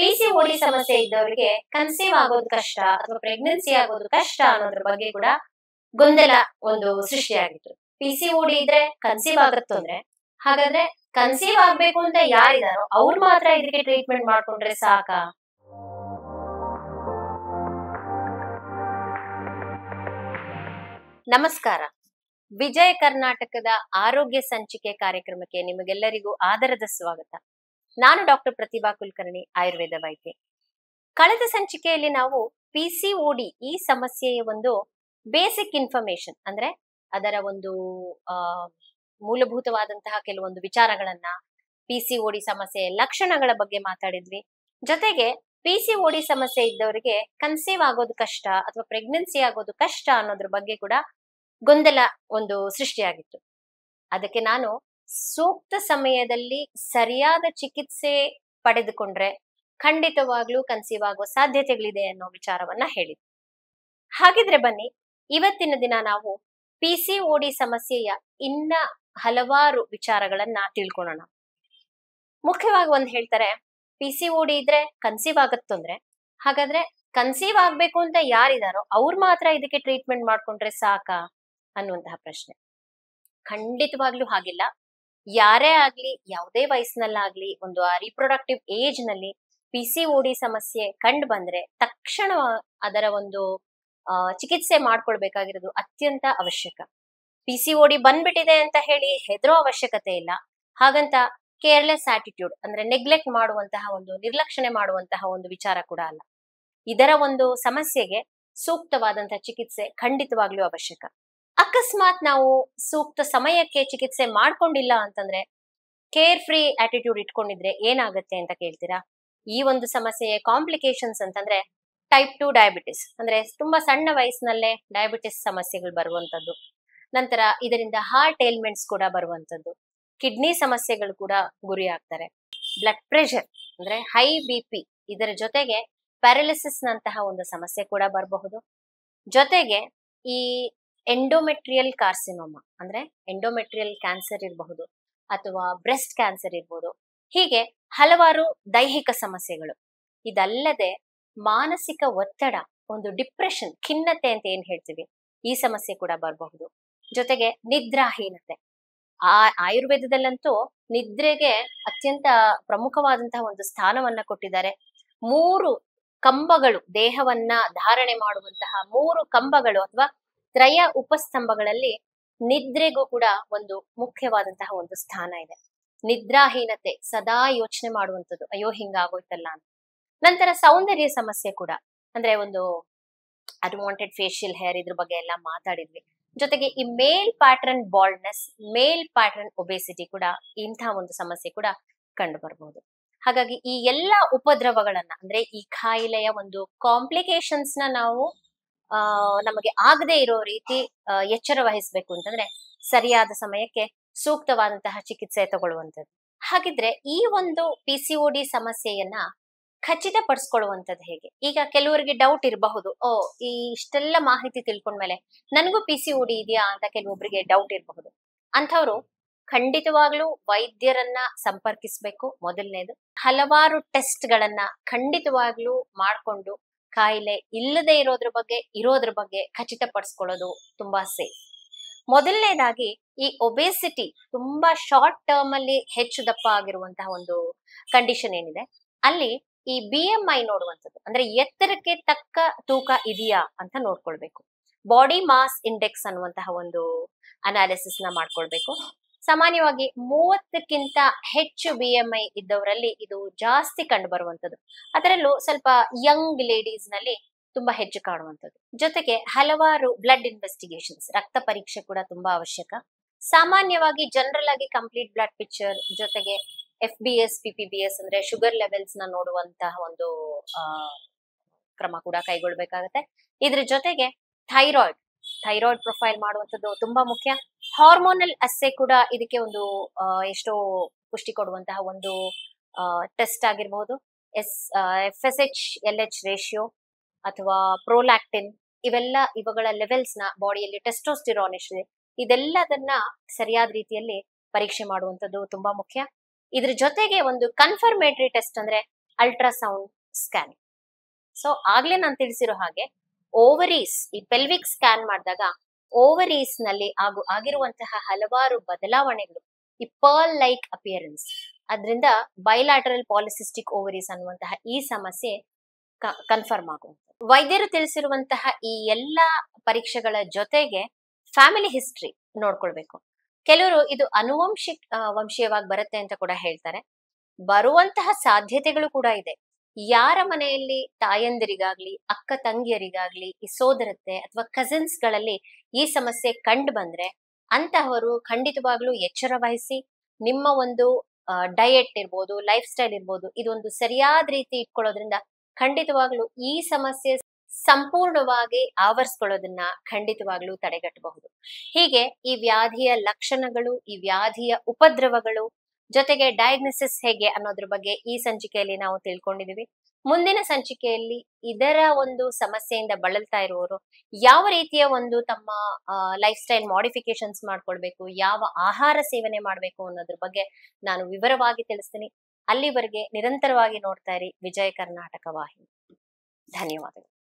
P C O D ಸಮಸ್ಯೆ ಇದ್ದವರಿಗೆ conceive ಆಗೋದು ಕಷ್ಟ ಅಥವಾ ಪ್ರೆಗ್ನೆನ್ಸಿ ಆಗೋದು ಕಷ್ಟ ಅನ್ನೋದ್ರ ಬಗ್ಗೆ ಕೂಡ ಗೊಂದಲ ಒಂದು ಸೃಷ್ಟಿಯಾಗಿತ್ತು. ಪಿ ಸಿ ಓಡಿ ಇದ್ರೆ ಕನ್ಸೀವ್ ಆಗತ್ತು ಅಂದ್ರೆ ಹಾಗಾದ್ರೆ ಕನ್ಸೀವ್ ಆಗ್ಬೇಕು ಅಂತ ಯಾರಿದಾರೋ ಅವ್ರು ಮಾತ್ರ ಇದಕ್ಕೆ ಟ್ರೀಟ್ಮೆಂಟ್ ಮಾಡ್ಕೊಂಡ್ರೆ ಸಾಕಾ? ನಮಸ್ಕಾರ. ವಿಜಯ ಕರ್ನಾಟಕದ ಆರೋಗ್ಯ ಸಂಚಿಕೆ ಕಾರ್ಯಕ್ರಮಕ್ಕೆ ನಿಮಗೆಲ್ಲರಿಗೂ ಆದರದ ಸ್ವಾಗತ. ನಾನು ಡಾಕ್ಟರ್ ಪ್ರತಿಭಾ ಕುಲಕರ್ಣಿ, ಆಯುರ್ವೇದ ವೈದ್ಯೆ. ಕಳೆದ ಸಂಚಿಕೆಯಲ್ಲಿ ನಾವು ಪಿ ಸಿ ಈ ಸಮಸ್ಯೆಯ ಒಂದು ಬೇಸಿಕ್ ಇನ್ಫಾರ್ಮೇಶನ್ ಅಂದ್ರೆ ಅದರ ಒಂದು ಮೂಲಭೂತವಾದಂತಹ ಕೆಲವೊಂದು ವಿಚಾರಗಳನ್ನ ಪಿ ಸಿ ಓಡಿ ಸಮಸ್ಯೆಯ ಲಕ್ಷಣಗಳ ಬಗ್ಗೆ ಮಾತಾಡಿದ್ವಿ. ಜೊತೆಗೆ ಪಿ ಸಿ ಸಮಸ್ಯೆ ಇದ್ದವರಿಗೆ ಕನ್ಸೀವ್ ಆಗೋದು ಕಷ್ಟ ಅಥವಾ ಪ್ರೆಗ್ನೆನ್ಸಿ ಆಗೋದು ಕಷ್ಟ ಅನ್ನೋದ್ರ ಬಗ್ಗೆ ಕೂಡ ಗೊಂದಲ ಒಂದು ಸೃಷ್ಟಿಯಾಗಿತ್ತು. ಅದಕ್ಕೆ ನಾನು ಸೂಕ್ತ ಸಮಯದಲ್ಲಿ ಸರಿಯಾದ ಚಿಕಿತ್ಸೆ ಪಡೆದುಕೊಂಡ್ರೆ ಖಂಡಿತವಾಗ್ಲೂ ಕನ್ಸೀವ್ ಆಗೋ ಸಾಧ್ಯತೆಗಳಿದೆ ಅನ್ನೋ ವಿಚಾರವನ್ನ ಹೇಳಿದ್ರು ಹಾಗಿದ್ರೆ ಬನ್ನಿ, ಇವತ್ತಿನ ದಿನ ನಾವು ಪಿ ಸಿ ಓಡಿ ಸಮಸ್ಯೆಯ ಇನ್ನ ಹಲವಾರು ವಿಚಾರಗಳನ್ನ ತಿಳ್ಕೊಳ್ಳೋಣ ಮುಖ್ಯವಾಗಿ ಒಂದ್ ಹೇಳ್ತಾರೆ ಪಿ ಸಿ ಓಡಿ ಇದ್ರೆ ಕನ್ಸೀವ್ ಆಗತ್ತಂದ್ರೆ ಹಾಗಾದ್ರೆ ಕನ್ಸೀವ್ ಆಗ್ಬೇಕು ಅಂತ ಯಾರಿದಾರೋ ಅವ್ರು ಮಾತ್ರ ಇದಕ್ಕೆ ಟ್ರೀಟ್ಮೆಂಟ್ ಮಾಡ್ಕೊಂಡ್ರೆ ಸಾಕಾ ಅನ್ನುವಂತಹ ಪ್ರಶ್ನೆ. ಖಂಡಿತವಾಗ್ಲೂ ಹಾಗಿಲ್ಲ. ಯಾರೇ ಆಗ್ಲಿ, ಯಾವುದೇ ವಯಸ್ಸಿನಲ್ಲಾಗ್ಲಿ, ಒಂದು ಆ ರೀಪ್ರೊಡಕ್ಟಿವ್ ಏಜ್ನಲ್ಲಿ ಪಿ ಓಡಿ ಸಮಸ್ಯೆ ಕಂಡು ಬಂದ್ರೆ ತಕ್ಷಣ ಅದರ ಒಂದು ಚಿಕಿತ್ಸೆ ಮಾಡ್ಕೊಳ್ಬೇಕಾಗಿರೋದು ಅತ್ಯಂತ ಅವಶ್ಯಕ. ಪಿ ಓಡಿ ಬಂದ್ಬಿಟ್ಟಿದೆ ಅಂತ ಹೇಳಿ ಹೆದರೋ ಅವಶ್ಯಕತೆ ಇಲ್ಲ. ಹಾಗಂತ ಕೇರ್ಲೆಸ್ ಆಟಿಟ್ಯೂಡ್ ಅಂದ್ರೆ ನೆಗ್ಲೆಕ್ಟ್ ಮಾಡುವಂತಹ ಒಂದು, ನಿರ್ಲಕ್ಷಣೆ ಮಾಡುವಂತಹ ಒಂದು ವಿಚಾರ ಕೂಡ ಅಲ್ಲ. ಇದರ ಒಂದು ಸಮಸ್ಯೆಗೆ ಸೂಕ್ತವಾದಂತಹ ಚಿಕಿತ್ಸೆ ಖಂಡಿತವಾಗ್ಲೂ ಅವಶ್ಯಕ. ಅಕಸ್ಮಾತ್ ನಾವು ಸೂಕ್ತ ಸಮಯಕ್ಕೆ ಚಿಕಿತ್ಸೆ ಮಾಡ್ಕೊಂಡಿಲ್ಲ ಅಂತಂದ್ರೆ ಕೇರ್ ಫ್ರೀ ಆಟಿಟ್ಯೂಡ್ ಇಟ್ಕೊಂಡಿದ್ರೆ ಏನಾಗುತ್ತೆ ಅಂತ ಕೇಳ್ತೀರಾ? ಈ ಒಂದು ಸಮಸ್ಯೆಯ ಕಾಂಪ್ಲಿಕೇಶನ್ಸ್ ಅಂತಂದ್ರೆ ಟೈಪ್ ಟು ಡಯಾಬಿಟಿಸ್ ಅಂದ್ರೆ ತುಂಬಾ ಸಣ್ಣ ವಯಸ್ಸಿನಲ್ಲೇ ಡಯಾಬಿಟಿಸ್ ಸಮಸ್ಯೆಗಳು ಬರುವಂತದ್ದು. ನಂತರ ಇದರಿಂದ ಹಾರ್ಟ್ ಏಲ್ಮೆಂಟ್ಸ್ ಕೂಡ ಬರುವಂತದ್ದು. ಕಿಡ್ನಿ ಸಮಸ್ಯೆಗಳು ಕೂಡ ಗುರಿ ಆಗ್ತಾರೆ ಬ್ಲಡ್ ಪ್ರೆಷರ್ ಅಂದ್ರೆ ಹೈ ಬಿ ಪಿ ಇದರ ಜೊತೆಗೆ ಪ್ಯಾರಾಲಿಸಿಸ್ ನಂತಹ ಒಂದು ಸಮಸ್ಯೆ ಕೂಡ ಬರಬಹುದು. ಜೊತೆಗೆ ಈ ಎಂಡೋಮೆಟ್ರಿಯಲ್ ಕಾರ್ಸಿನೋಮಾ ಅಂದ್ರೆ ಎಂಡೋಮೆಟ್ರಿಯಲ್ ಕ್ಯಾನ್ಸರ್ ಇರಬಹುದು ಅಥವಾ ಬ್ರೆಸ್ಟ್ ಕ್ಯಾನ್ಸರ್ ಇರ್ಬೋದು. ಹೀಗೆ ಹಲವಾರು ದೈಹಿಕ ಸಮಸ್ಯೆಗಳು. ಇದಲ್ಲದೆ ಮಾನಸಿಕ ಒತ್ತಡ, ಒಂದು ಡಿಪ್ರೆಷನ್ ಖಿನ್ನತೆ ಅಂತ ಏನ್ ಹೇಳ್ತೀವಿ? ಈ ಸಮಸ್ಯೆ ಕೂಡ ಬರಬಹುದು. ಜೊತೆಗೆ ನಿದ್ರಾಹೀನತೆ. ಆ ಆಯುರ್ವೇದದಲ್ಲಂತೂ ನಿದ್ರೆಗೆ ಅತ್ಯಂತ ಪ್ರಮುಖವಾದಂತಹ ಒಂದು ಸ್ಥಾನವನ್ನ ಕೊಟ್ಟಿದ್ದಾರೆ. ಮೂರು ಕಂಬಗಳು, ದೇಹವನ್ನ ಧಾರಣೆ ಮಾಡುವಂತಹ ಮೂರು ಕಂಬಗಳು ಅಥವಾ ತ್ರಯ ಉಪಸ್ತಂಭಗಳಲ್ಲಿ ನಿದ್ರೆಗೂ ಕೂಡ ಒಂದು ಮುಖ್ಯವಾದಂತಹ ಒಂದು ಸ್ಥಾನ ಇದೆ. ನಿದ್ರಾಹೀನತೆ ಸದಾ ಯೋಚನೆ ಮಾಡುವಂಥದ್ದು. ಅಯ್ಯೋ, ಹಿಂಗಾಗೋಯ್ತಲ್ಲ ಅಂತ. ನಂತರ ಸೌಂದರ್ಯ ಸಮಸ್ಯೆ ಕೂಡ. ಅಂದ್ರೆ ಒಂದು ಅನ್ವಾಂಟೆಡ್ ಫೇಶಿಯಲ್ ಹೇರ್ ಇದ್ರ ಬಗ್ಗೆ ಎಲ್ಲ ಮಾತಾಡಿದ್ವಿ. ಜೊತೆಗೆ ಈ male pattern baldness male pattern obesity ಕೂಡ ಇಂತಹ ಒಂದು ಸಮಸ್ಯೆ ಕೂಡ ಕಂಡು ಬರಬಹುದು ಹಾಗಾಗಿ ಈ ಎಲ್ಲ ಉಪದ್ರವಗಳನ್ನ, ಅಂದ್ರೆ ಈ ಕಾಯಿಲೆಯ ಒಂದು ಕಾಂಪ್ಲಿಕೇಶನ್ಸ್ನ ನಾವು ಆ, ನಮಗೆ ಆಗದೆ ಇರೋ ರೀತಿ ಎಚ್ಚರ ವಹಿಸ್ಬೇಕು ಅಂತಂದ್ರೆ ಸರಿಯಾದ ಸಮಯಕ್ಕೆ ಸೂಕ್ತವಾದಂತಹ ಚಿಕಿತ್ಸೆ ತಗೊಳ್ಳುವಂಥದ್ದು. ಹಾಗಿದ್ರೆ ಈ ಒಂದು ಪಿ ಸಿ ಒ ಡಿ ಸಮಸ್ಯೆಯನ್ನ ಖಚಿತಪಡಿಸ್ಕೊಳ್ಳುವಂಥದ್ದು ಹೇಗೆ? ಈಗ ಕೆಲವರಿಗೆ ಡೌಟ್ ಇರಬಹುದು, ಓ, ಈ ಇಷ್ಟೆಲ್ಲ ಮಾಹಿತಿ ತಿಳ್ಕೊಂಡ್ಮೇಲೆ ನನಗೂ ಪಿ ಸಿ ಒ ಡಿ ಇದೆಯಾ ಅಂತ ಕೆಲವೊಬ್ಬರಿಗೆ ಡೌಟ್ ಇರಬಹುದು. ಅಂಥವ್ರು ಖಂಡಿತವಾಗ್ಲೂ ವೈದ್ಯರನ್ನ ಸಂಪರ್ಕಿಸ್ಬೇಕು ಮೊದಲನೇದು. ಹಲವಾರು ಟೆಸ್ಟ್ ಗಳನ್ನ ಖಂಡಿತವಾಗ್ಲೂ ಮಾಡ್ಕೊಂಡು ಕಾಯಿಲೆ ಇಲ್ಲದೆ ಇರೋದ್ರ ಬಗ್ಗೆ ಇರೋದ್ರ ಬಗ್ಗೆ ಖಚಿತಪಡಿಸ್ಕೊಳ್ಳೋದು ತುಂಬಾ ಸೇಫ್ ಮೊದಲನೇದಾಗಿ ಈ ಒಬೇಸಿಟಿ ತುಂಬಾ ಶಾರ್ಟ್ ಟರ್ಮ್ ಅಲ್ಲಿ ಹೆಚ್ಚು ದಪ್ಪ ಆಗಿರುವಂತಹ ಒಂದು ಕಂಡೀಷನ್ ಏನಿದೆ? ಅಲ್ಲಿ ಈ ಬಿ ಎಂ ಐ ನೋಡುವಂಥದ್ದು. ಅಂದ್ರೆ ಎತ್ತರಕ್ಕೆ ತಕ್ಕ ತೂಕ ಇದೆಯಾ ಅಂತ ನೋಡ್ಕೊಳ್ಬೇಕು. ಬಾಡಿ ಮಾಸ್ ಇಂಡೆಕ್ಸ್ ಅನ್ನುವಂತಹ ಒಂದು ಅನಾಲಿಸಿಸ್ನ ಮಾಡ್ಕೊಳ್ಬೇಕು. ಸಾಮಾನ್ಯವಾಗಿ ಮೂವತ್ತಕ್ಕಿಂತ ಹೆಚ್ಚು ಬಿ ಎಂ ಐ ಇದ್ದವರಲ್ಲಿ ಇದು ಜಾಸ್ತಿ ಕಂಡು ಬರುವಂತದ್ದು ಅದರಲ್ಲೂ ಸ್ವಲ್ಪ ಯಂಗ್ ಲೇಡೀಸ್ನಲ್ಲಿ ತುಂಬಾ ಹೆಚ್ಚು ಕಾಣುವಂಥದ್ದು. ಜೊತೆಗೆ ಹಲವಾರು ಬ್ಲಡ್ ಇನ್ವೆಸ್ಟಿಗೇಷನ್ಸ್ ರಕ್ತ ಪರೀಕ್ಷೆ ಕೂಡ ತುಂಬಾ ಅವಶ್ಯಕ. ಸಾಮಾನ್ಯವಾಗಿ ಜನರಲ್ ಆಗಿ ಕಂಪ್ಲೀಟ್ ಬ್ಲಡ್ ಪಿಕ್ಚರ್ ಜೊತೆಗೆ F B S P P B S ಅಂದ್ರೆ ಶುಗರ್ ಲೆವೆಲ್ಸ್ನ ನೋಡುವಂತಹ ಒಂದು ಕ್ರಮ ಕೂಡ ಕೈಗೊಳ್ಬೇಕಾಗತ್ತೆ. ಇದ್ರ ಜೊತೆಗೆ ಥೈರಾಯ್ಡ್ ಥೈರಾಯ್ಡ್ ಪ್ರೊಫೈಲ್ ಮಾಡುವಂಥದ್ದು ತುಂಬಾ ಮುಖ್ಯ. ಹಾರ್ಮೋನಲ್ ಅಸ್ಸೆ ಕೂಡ ಇದಕ್ಕೆ ಒಂದು ಎಷ್ಟೋ ಪುಷ್ಟಿ ಕೊಡುವಂತಹ ಒಂದು ಟೆಸ್ಟ್ ಆಗಿರಬಹುದು S F S H L H ratio ಅಥವಾ ಪ್ರೋಲ್ಯಾಕ್ಟಿನ್ ಇವೆಲ್ಲ ಇವುಗಳ ಲೆವೆಲ್ಸ್ನ ಬಾಡಿಯಲ್ಲಿ ಟೆಸ್ಟೋಸ್ಟಿರಾನ್ ಎಷ್ಟಿದೆ, ಇದೆಲ್ಲದನ್ನ ಸರಿಯಾದ ರೀತಿಯಲ್ಲಿ ಪರೀಕ್ಷೆ ಮಾಡುವಂಥದ್ದು ತುಂಬಾ ಮುಖ್ಯ. ಇದ್ರ ಜೊತೆಗೆ ಒಂದು ಕನ್ಫರ್ಮೇಟರಿ ಟೆಸ್ಟ್ ಅಂದ್ರೆ ಅಲ್ಟ್ರಾಸೌಂಡ್ ಸ್ಕ್ಯಾನ್ ಸೊ ಆಗ್ಲೇ ನಾನು ತಿಳಿಸಿರೋ ಹಾಗೆ ಓವರೀಸ್ ಈ ಪೆಲ್ವಿಕ್ ಸ್ಕ್ಯಾನ್ ಮಾಡಿದಾಗ ಓವರೀಸ್ನಲ್ಲಿ ಆಗು ಆಗಿರುವಂತಹ ಹಲವಾರು ಬದಲಾವಣೆಗಳು ಈ ಪರ್ಲ್ ಲೈಕ್ ಅಪಿಯರೆನ್ಸ್ ಅದರಿಂದ ಬೈಲಾಟರಲ್ ಪಾಲಿಸಿಸ್ಟಿಕ್ ಓವರೀಸ್ ಅನ್ನುವಂತಹ ಈ ಸಮಸ್ಯೆ ಕನ್ಫರ್ಮ್ ಆಗುವಂತ ವೈದ್ಯರು ತಿಳಿಸಿರುವಂತಹ ಈ ಎಲ್ಲಾ ಪರೀಕ್ಷೆಗಳ ಜೊತೆಗೆ ಫ್ಯಾಮಿಲಿ ಹಿಸ್ಟ್ರಿ ನೋಡ್ಕೊಳ್ಬೇಕು. ಕೆಲವರು ಇದು ಅನುವಂಶಿಕ್ ಆ, ವಂಶೀಯವಾಗಿ ಬರುತ್ತೆ ಅಂತ ಕೂಡ ಹೇಳ್ತಾರೆ. ಬರುವಂತಹ ಸಾಧ್ಯತೆಗಳು ಕೂಡ ಇದೆ. ಯಾರ ಮನೆಯಲ್ಲಿ ತಾಯಂದಿರಿಗಾಗ್ಲಿ, ಅಕ್ಕ ತಂಗಿಯರಿಗಾಗ್ಲಿ, ಈ ಸೋದರತ್ತೆ ಅಥವಾ ಕಸಿನ್ಸ್ಗಳಲ್ಲಿ ಈ ಸಮಸ್ಯೆ ಕಂಡು ಬಂದ್ರೆ ಅಂತಹವರು ಖಂಡಿತವಾಗ್ಲೂ ಎಚ್ಚರ ವಹಿಸಿ ನಿಮ್ಮ ಒಂದು ಡಯೆಟ್ ಇರ್ಬೋದು ಲೈಫ್ ಸ್ಟೈಲ್ ಇರ್ಬೋದು, ಇದೊಂದು ಸರಿಯಾದ ರೀತಿ ಇಟ್ಕೊಳ್ಳೋದ್ರಿಂದ ಖಂಡಿತವಾಗ್ಲೂ ಈ ಸಮಸ್ಯೆ ಸಂಪೂರ್ಣವಾಗಿ ಆವರಿಸ್ಕೊಳ್ಳೋದನ್ನ ಖಂಡಿತವಾಗ್ಲೂ ತಡೆಗಟ್ಟಬಹುದು. ಹೀಗೆ ಈ ವ್ಯಾಧಿಯ ಲಕ್ಷಣಗಳು, ಈ ವ್ಯಾಧಿಯ ಉಪದ್ರವಗಳು ಜೊತೆಗೆ ಡಯಾಗ್ನೋಸಿಸ್ ಹೇಗೆ ಅನ್ನೋದ್ರ ಬಗ್ಗೆ ಈ ಸಂಚಿಕೆಯಲ್ಲಿ ನಾವು ತಿಳ್ಕೊಂಡಿದೀವಿ ಮುಂದಿನ ಸಂಚಿಕೆಯಲ್ಲಿ ಇದರ ಒಂದು ಸಮಸ್ಯೆಯಿಂದ ಬಳಲ್ತಾ ಇರುವವರು ಯಾವ ರೀತಿಯ ಒಂದು ತಮ್ಮ ಲೈಫ್ ಸ್ಟೈಲ್ ಮಾಡಿಫಿಕೇಶನ್ಸ್ ಮಾಡ್ಕೊಳ್ಬೇಕು, ಯಾವ ಆಹಾರ ಸೇವನೆ ಮಾಡಬೇಕು ಅನ್ನೋದ್ರ ಬಗ್ಗೆ ನಾನು ವಿವರವಾಗಿ ತಿಳಿಸ್ತೀನಿ. ಅಲ್ಲಿವರೆಗೆ ನಿರಂತರವಾಗಿ ನೋಡ್ತಾ ಇರಿ ವಿಜಯ ಕರ್ನಾಟಕ ವಾಹಿನಿ. ಧನ್ಯವಾದಗಳು.